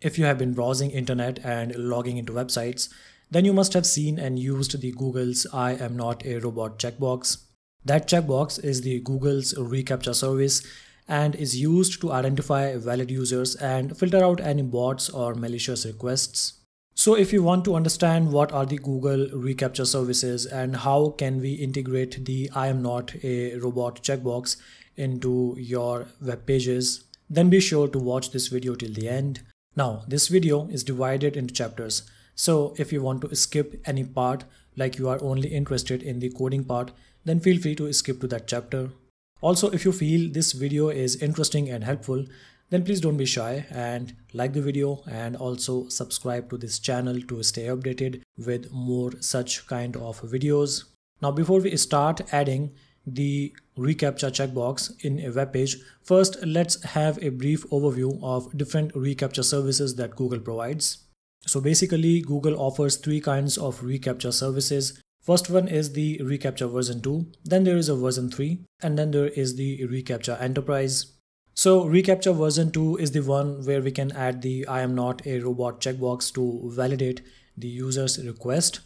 If you have been browsing internet and logging into websites, then you must have seen and used the Google's I am not a robot checkbox. That checkbox is the Google's reCAPTCHA service and is used to identify valid users and filter out any bots or malicious requests. So if you want to understand what are the Google reCAPTCHA services and how can we integrate the I am not a robot checkbox into your web pages, then be sure to watch this video till the end. Now, this video is divided into chapters. So if you want to skip any part, like you are only interested in the coding part, then feel free to skip to that chapter. Also, if you feel this video is interesting and helpful, then please don't be shy and like the video and also subscribe to this channel to stay updated with more such kind of videos. Now, before we start adding the reCAPTCHA checkbox in a web page, first let's have a brief overview of different reCAPTCHA services that Google provides. So basically, Google offers three kinds of reCAPTCHA services. First one is the reCAPTCHA version 2, then there is a version 3, and then there is the reCAPTCHA Enterprise. So reCAPTCHA version 2 is the one where we can add the I am not a robot checkbox to validate the user's request.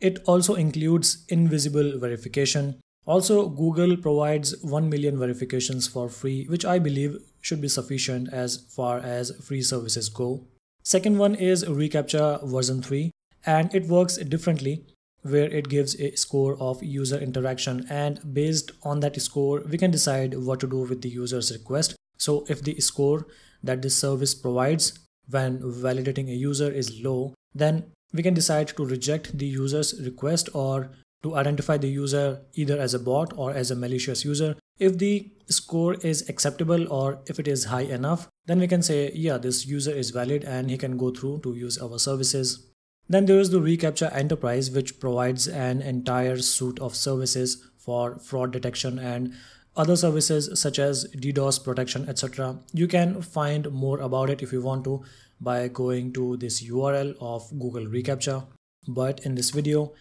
It also includes invisible verification. Also, Google provides 1 million verifications for free, which I believe should be sufficient as far as free services go. Second one is reCAPTCHA version 3 and it works differently where it gives a score of user interaction and based on that score we can decide what to do with the user's request. So if the score that this service provides when validating a user is low then we can decide to reject the user's request or to identify the user either as a bot or as a malicious user. If the score is acceptable or if it is high enough, then we can say, yeah, this user is valid and he can go through to use our services. Then there is the reCAPTCHA Enterprise, which provides an entire suite of services for fraud detection and other services such as DDoS protection, etc. You can find more about it if you want to by going to this URL of Google reCAPTCHA. But in this video,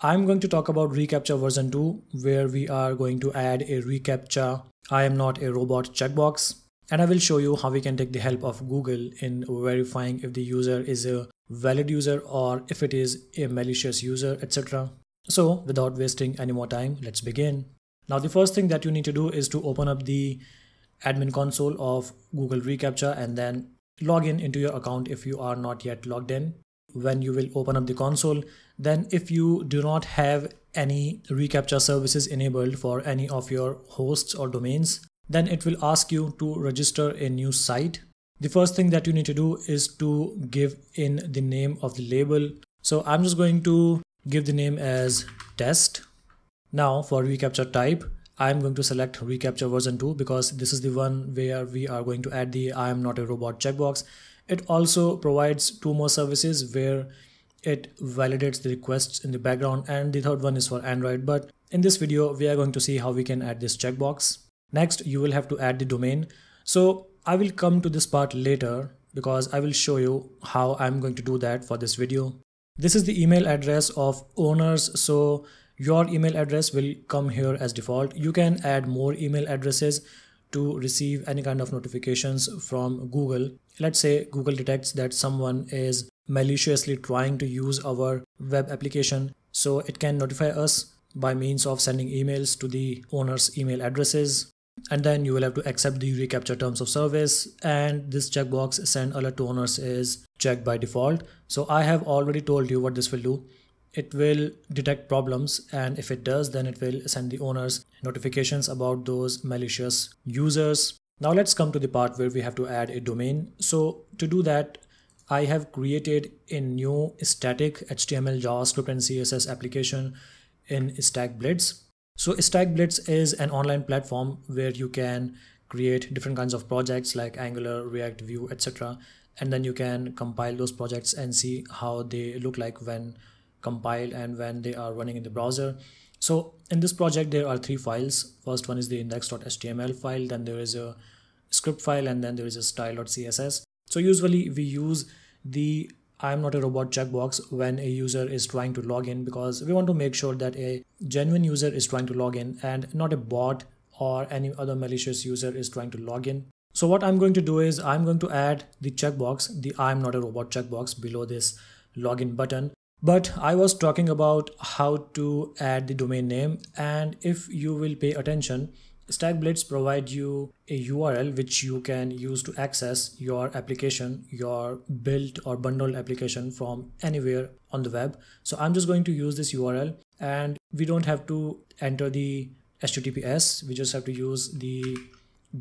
I'm going to talk about reCAPTCHA version 2 where we are going to add a reCAPTCHA I am not a robot checkbox and I will show you how we can take the help of Google in verifying if the user is a valid user or if it is a malicious user etc. So without wasting any more time let's begin. Now the first thing that you need to do is to open up the admin console of Google reCAPTCHA and then log in into your account if you are not yet logged in when you will open up the console then if you do not have any reCAPTCHA services enabled for any of your hosts or domains then it will ask you to register a new site. The first thing that you need to do is to give in the name of the label. So i'm just going to give the name as test. Now for reCAPTCHA type I'm going to select reCAPTCHA version 2 because this is the one where we are going to add the I am not a robot checkbox it also provides two more services where it validates the requests in the background and the third one is for Android. But in this video, we are going to see how we can add this checkbox. Next, you will have to add the domain. So I will come to this part later because I will show you how I'm going to do that for this video. This is the email address of owners. So your email address will come here as default. You can add more email addresses to receive any kind of notifications from Google. Let's say Google detects that someone is maliciously trying to use our web application, so it can notify us by means of sending emails to the owner's email addresses. And then you will have to accept the reCAPTCHA terms of service. And this checkbox send alert to owners is checked by default. So I have already told you what this will do it will detect problems and if it does then it will send the owners notifications about those malicious users. Now let's come to the part where we have to add a domain. So to do that i have created a new static html javascript and css application in stackblitz so stackblitz is an online platform where you can create different kinds of projects like angular react vue etc and then you can compile those projects and see how they look like when compiled and when they are running in the browser. So in this project, there are three files. First one is the index.html file, then there is a script file, and then there is a style.css. So usually we use the I'm not a robot checkbox when a user is trying to log in because we want to make sure that a genuine user is trying to log in and not a bot or any other malicious user is trying to log in. So what I'm going to do is I'm going to add the checkbox, the I'm not a robot checkbox below this login button. But I was talking about how to add the domain name and if you will pay attention, StackBlitz provide you a URL which you can use to access your application, your built or bundled application from anywhere on the web. So I'm just going to use this URL and we don't have to enter the HTTPS. We just have to use the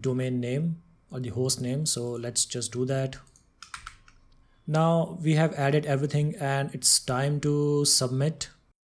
domain name or the host name so let's just do that now we have added everything and it's time to submit.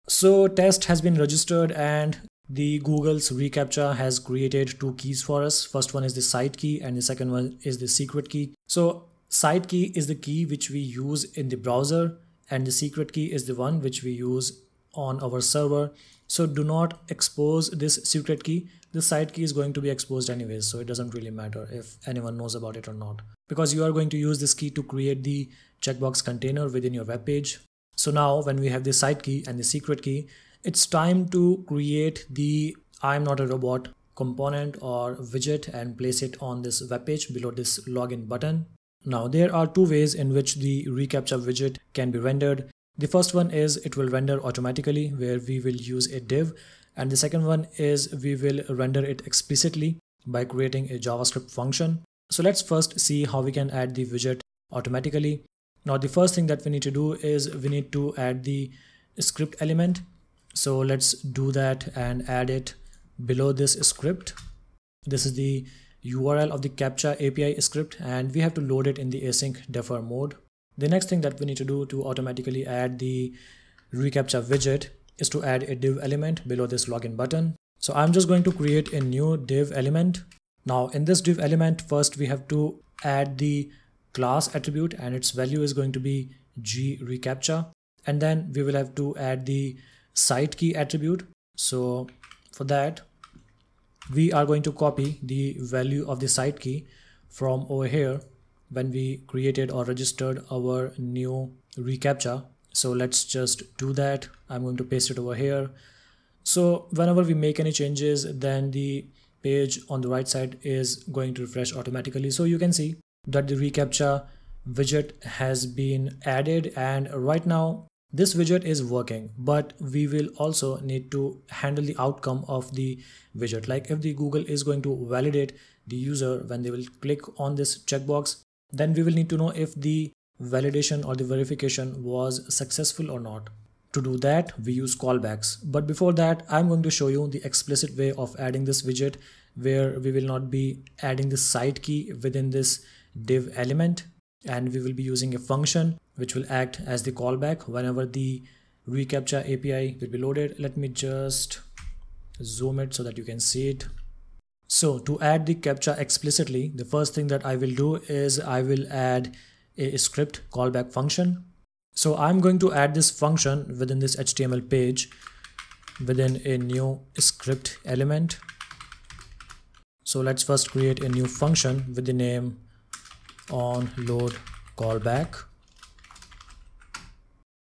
So test has been registered and the google's reCAPTCHA has created two keys for us. First one is the site key and the second one is the secret key. So site key is the key which we use in the browser and the secret key is the one which we use on our server. So do not expose this secret key. The site key is going to be exposed anyways so it doesn't really matter if anyone knows about it or not because you are going to use this key to create the checkbox container within your web page. So now when we have the site key and the secret key it's time to create the i'm not a robot component or widget and place it on this web page below this login button. Now there are two ways in which the reCAPTCHA widget can be rendered. The first one is it will render automatically where we will use a div. And the second one is we will render it explicitly by creating a JavaScript function. So let's first see how we can add the widget automatically. Now the first thing that we need to do is we need to add the script element. So let's do that and add it below this script. This is the URL of the CAPTCHA API script and we have to load it in the async defer mode. The next thing that we need to do to automatically add the reCAPTCHA widget is to add a div element below this login button. So I'm just going to create a new div element. Now in this div element, first we have to add the class attribute and its value is going to be g reCAPTCHA. And then we will have to add the site key attribute. So for that, we are going to copy the value of the site key from over here when we created or registered our new reCAPTCHA so let's just do that i'm going to paste it over here so whenever we make any changes then the page on the right side is going to refresh automatically so you can see that the reCAPTCHA widget has been added and right now this widget is working but we will also need to handle the outcome of the widget like if the google is going to validate the user when they will click on this checkbox then we will need to know if the validation or the verification was successful or not. To do that, we use callbacks. But before that, I'm going to show you the explicit way of adding this widget where we will not be adding the site key within this div element and we will be using a function which will act as the callback whenever the reCAPTCHA API will be loaded. Let me just zoom it so that you can see it. So to add the CAPTCHA explicitly, the first thing that I will do is I will add a script callback function. So I'm going to add this function within this HTML page within a new script element. So let's first create a new function with the name on load callback.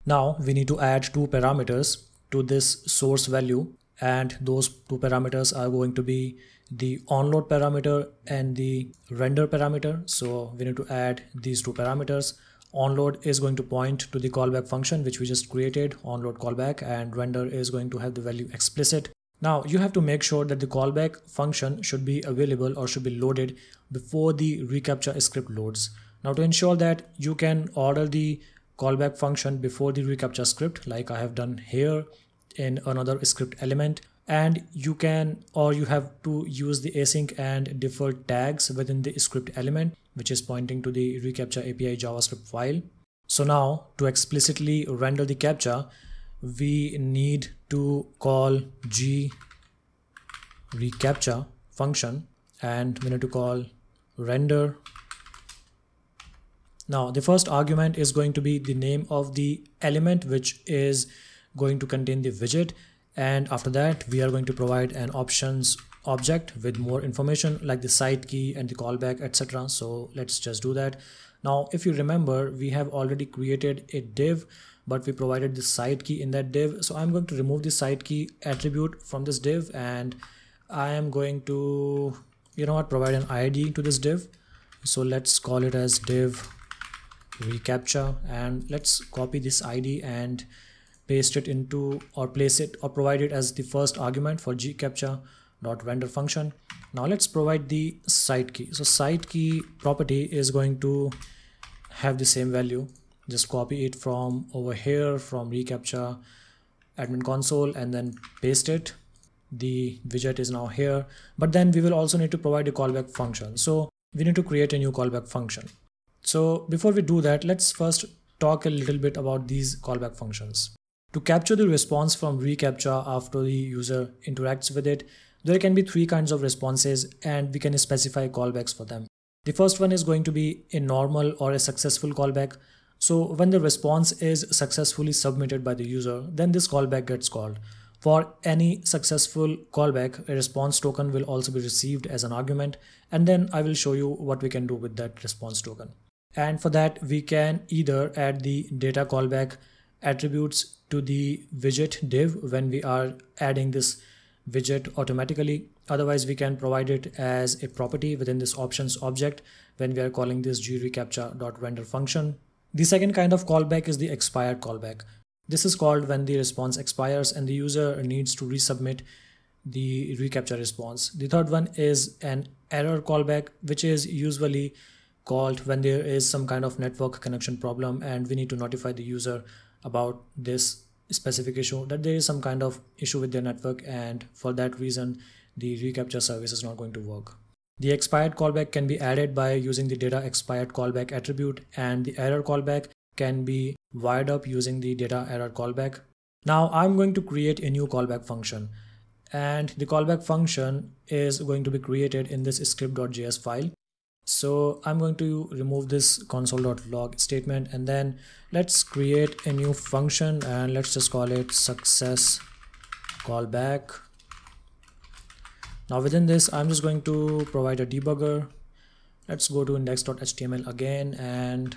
Now we need to add two parameters to this source value and those two parameters are going to be the onload parameter and the render parameter so we need to add these two parameters onload is going to point to the callback function which we just created onload callback and render is going to have the value explicit. Now you have to make sure that the callback function should be available or should be loaded before the reCAPTCHA script loads. Now to ensure that you can order the callback function before the reCAPTCHA script like I have done here in another script element and you can or you have to use the async and default tags within the script element which is pointing to the reCAPTCHA API JavaScript file. So now to explicitly render the CAPTCHA, we need to call g reCAPTCHA function and we need to call render. Now the first argument is going to be the name of the element which is going to contain the widget and after that we are going to provide an options object with more information like the site key and the callback etc so let's just do that. Now if you remember we have already created a div but we provided the site key in that div. So i'm going to remove the site key attribute from this div and i am going to you know what provide an id to this div. So let's call it as div reCAPTCHA and let's copy this id and paste it into or place it or provide it as the first argument for gcaptcha dot render function. Now let's provide the site key. So site key property is going to have the same value. Just copy it from over here from reCAPTCHA admin console and then paste it. The widget is now here. But then we will also need to provide a callback function. So we need to create a new callback function. So before we do that let's first talk a little bit about these callback functions. To capture the response from reCAPTCHA after the user interacts with it there can be three kinds of responses and we can specify callbacks for them the first one is going to be a normal or a successful callback so when the response is successfully submitted by the user, then this callback gets called. For any successful callback, a response token will also be received as an argument, and then I will show you what we can do with that response token. And for that, we can either add the data callback attributes to the widget div when we are adding this widget automatically. Otherwise, we can provide it as a property within this options object when we are calling this gReCAPTCHA.render function the second kind of callback is the expired callback. This is called when the response expires and the user needs to resubmit the reCAPTCHA response. The third one is an error callback, which is usually called when there is some kind of network connection problem and we need to notify the user about this specific issue that there is some kind of issue with their network and for that reason the reCAPTCHA service is not going to work. The expired callback can be added by using the data expired callback attribute and the error callback can be wired up using the data error callback. Now I'm going to create a new callback function and the callback function is going to be created in this script.js file. So I'm going to remove this console.log statement and then let's create a new function and let's just call it success callback. Now within this i'm just going to provide a debugger. Let's go to index.html again and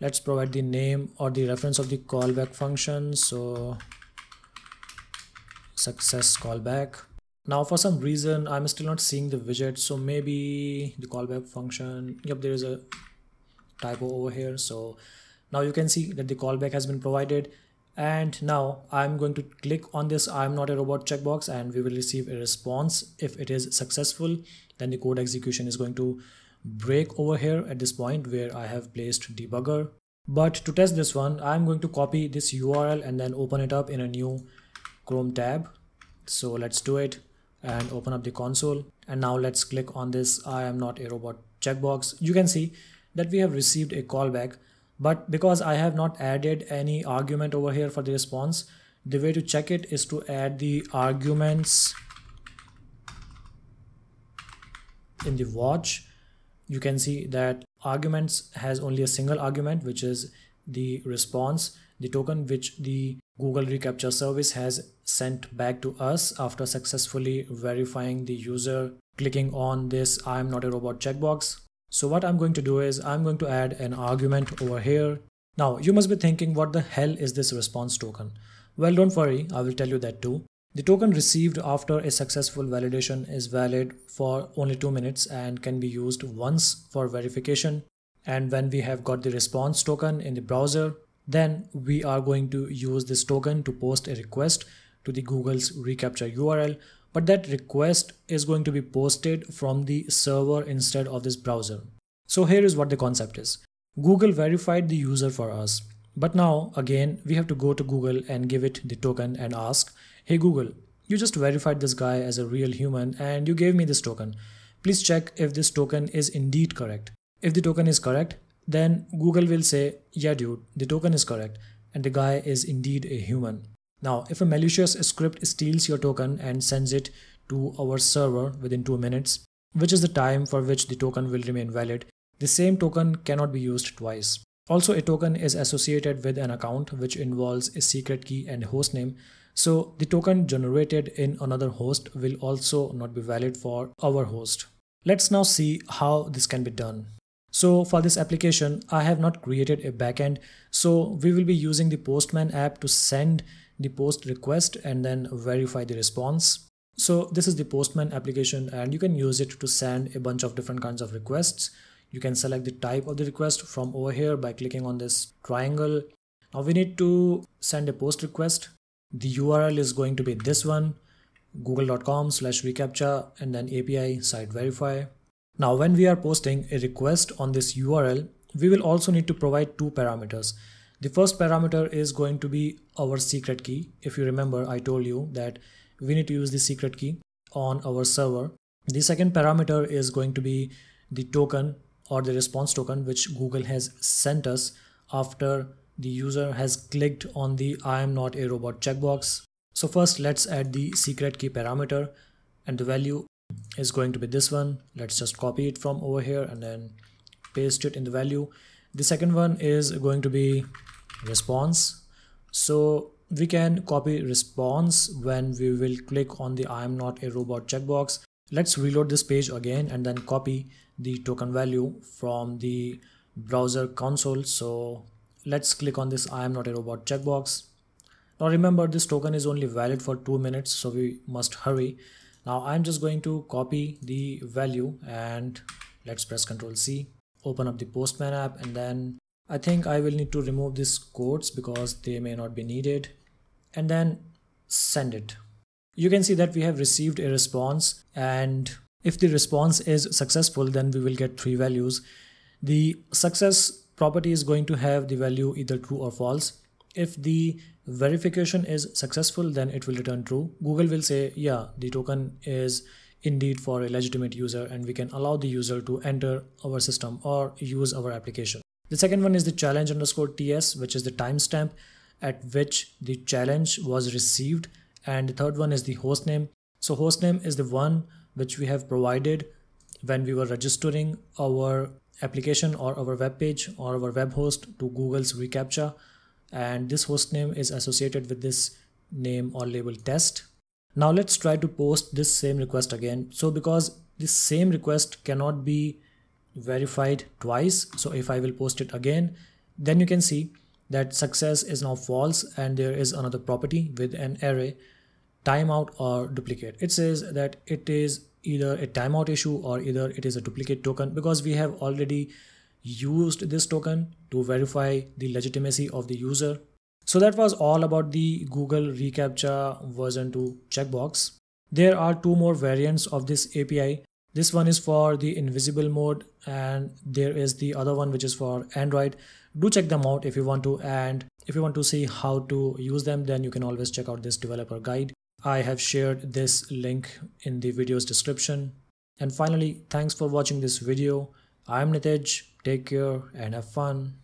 let's provide the name or the reference of the callback function. So success callback now for some reason i'm still not seeing the widget so maybe the callback function yep there is a typo over here. So now you can see that the callback has been provided. And now I'm going to click on this I'm not a robot checkbox and we will receive a response. If it is successful then the code execution is going to break over here at this point where I have placed debugger. But to test this one I'm going to copy this URL and then open it up in a new Chrome tab. So let's do it and open up the console. And now let's click on this I am not a robot checkbox. You can see that we have received a callback but because I have not added any argument over here for the response the way to check it is to add the arguments in the watch. You can see that arguments has only a single argument which is the response the token which the google reCAPTCHA service has sent back to us after successfully verifying the user clicking on this i am not a robot checkbox so what I'm going to do is I'm going to add an argument over here. Now you must be thinking what the hell is this response token? Well don't worry, I will tell you that too. The token received after a successful validation is valid for only 2 minutes and can be used once for verification. And when we have got the response token in the browser, then we are going to use this token to post a request to the Google's reCAPTCHA URL but that request is going to be posted from the server instead of this browser. So here is what the concept is. Google verified the user for us. But now again, we have to go to Google and give it the token and ask, hey Google, you just verified this guy as a real human and you gave me this token. Please check if this token is indeed correct. If the token is correct, then Google will say, yeah dude, the token is correct and the guy is indeed a human. Now, if a malicious script steals your token and sends it to our server within 2 minutes, which is the time for which the token will remain valid, the same token cannot be used twice. Also, a token is associated with an account which involves a secret key and hostname, so the token generated in another host will also not be valid for our host. Let's now see how this can be done. So for this application, I have not created a backend, so we will be using the Postman app to send the post request and then verify the response. So this is the Postman application and you can use it to send a bunch of different kinds of requests. you can select the type of the request from over here by clicking on this triangle now we need to send a post request the url is going to be this one google.com slash reCAPTCHA and then api site verify now when we are posting a request on this url we will also need to provide two parameters. The first parameter is going to be our secret key. If you remember i told you that we need to use the secret key on our server. The second parameter is going to be the token or the response token which google has sent us after the user has clicked on the I am not a robot checkbox. So first let's add the secret key parameter and the value is going to be this one. Let's just copy it from over here and then paste it in the value. The second one is going to be response. So we can copy response when we will click on the I am not a robot checkbox. Let's reload this page again and then copy the token value from the browser console. So let's click on this I am not a robot checkbox. Now remember this token is only valid for two minutes so we must hurry. Now I'm just going to copy the value and let's press Ctrl C. Open up the Postman app and then I think I will need to remove these quotes because they may not be needed and then send it. You can see that we have received a response and if the response is successful then we will get three values. The success property is going to have the value either true or false. If the verification is successful, then it will return true. Google will say, yeah, the token is indeed for a legitimate user and we can allow the user to enter our system or use our application. The second one is the challenge underscore TS, which is the timestamp at which the challenge was received. And the third one is the host name. So hostname is the one which we have provided when we were registering our application or our web page or our web host to Google's reCAPTCHA and this hostname is associated with this name or label test. Now let's try to post this same request again. So because this same request cannot be verified twice. So if I will post it again, then you can see that success is now false and there is another property with an array timeout or duplicate. It says that it is either a timeout issue or either it is a duplicate token because we have already used this token to verify the legitimacy of the user. So that was all about the Google reCAPTCHA version 2 checkbox. There are two more variants of this API. This one is for the invisible mode and there is the other one which is for Android. Do check them out if you want to and if you want to see how to use them then you can always check out this developer guide. I have shared this link in the video's description. And finally, thanks for watching this video. I'm Nitij, take care and have fun.